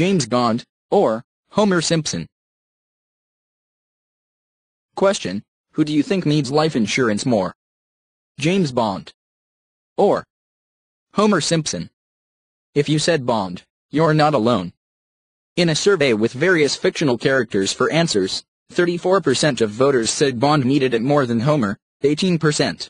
James Bond, or Homer Simpson. Question, who do you think needs life insurance more? James Bond. Or Homer Simpson. If you said Bond, you're not alone. In a survey with various fictional characters for answers, 34% of voters said Bond needed it more than Homer, 18%.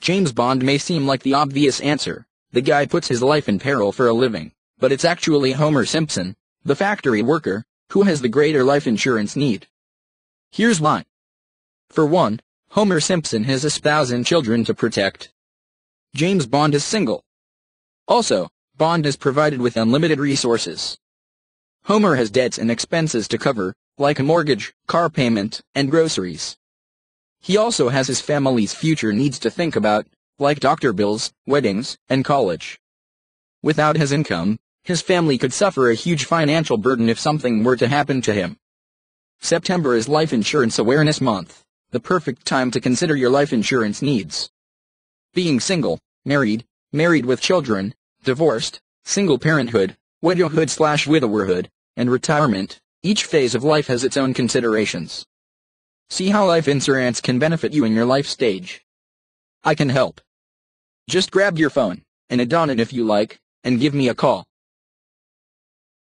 James Bond may seem like the obvious answer, the guy puts his life in peril for a living, but it's actually Homer Simpson, the factory worker, who has the greater life insurance need. Here's why. For one, Homer Simpson has a spouse and children to protect. James Bond is single. Also, Bond is provided with unlimited resources. Homer has debts and expenses to cover, like a mortgage, car payment, and groceries. He also has his family's future needs to think about, like doctor bills, weddings, and college. Without his income, his family could suffer a huge financial burden if something were to happen to him. September is Life Insurance Awareness Month, the perfect time to consider your life insurance needs. Being single, married, married with children, divorced, single parenthood, widowhood slash widowerhood, and retirement, each phase of life has its own considerations. See how life insurance can benefit you in your life stage. I can help. Just grab your phone, and add on it if you like, and give me a call.